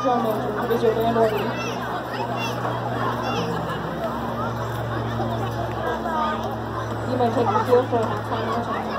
这样吧我这个酒店要落你们可以直接说一下。参与感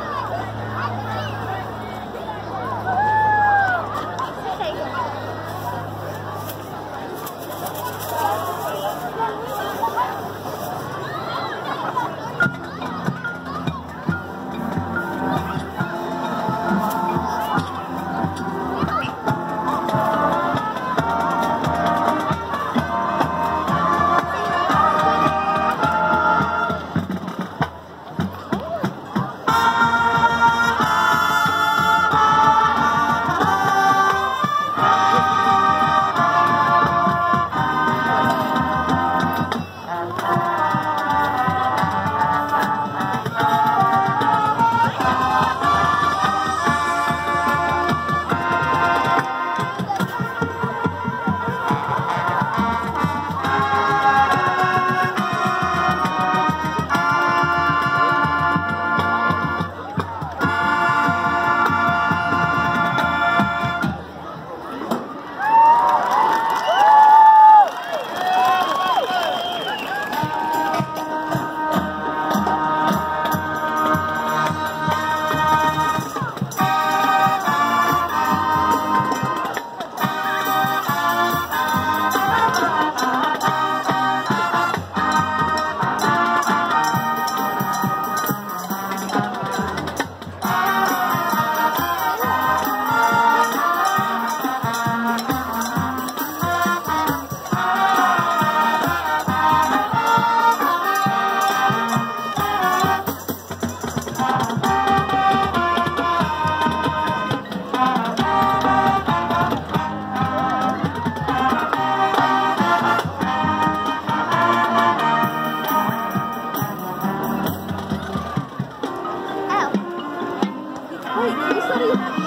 はい、クリスタ